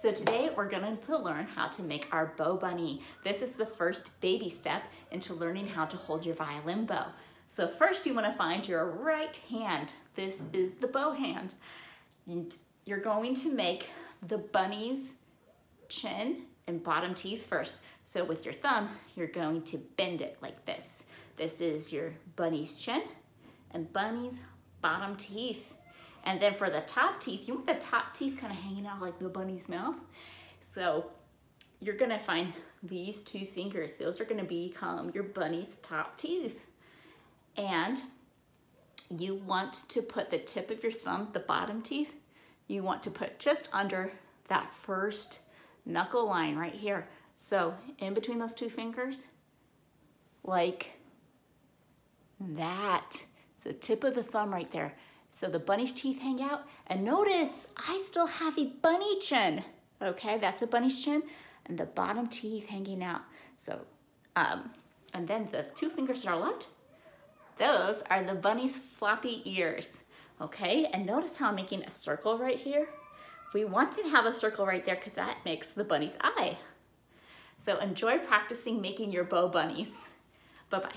So today we're going to learn how to make our bow bunny. This is the first baby step into learning how to hold your violin bow. So first you want to find your right hand. This is the bow hand. You're going to make the bunny's chin and bottom teeth first. So with your thumb, you're going to bend it like this. This is your bunny's chin and bunny's bottom teeth. And then for the top teeth, you want the top teeth kind of hanging out like the bunny's mouth. So you're gonna find these two fingers. Those are gonna become your bunny's top teeth. And you want to put the tip of your thumb, the bottom teeth, you want to put just under that first knuckle line right here. So in between those two fingers, like that. So tip of the thumb right there. So the bunny's teeth hang out. And notice, I still have a bunny chin. Okay, that's the bunny's chin. And the bottom teeth hanging out. So, um, and then the two fingers that are left, those are the bunny's floppy ears. Okay, and notice how I'm making a circle right here. We want to have a circle right there because that makes the bunny's eye. So enjoy practicing making your bow bunnies. Bye-bye.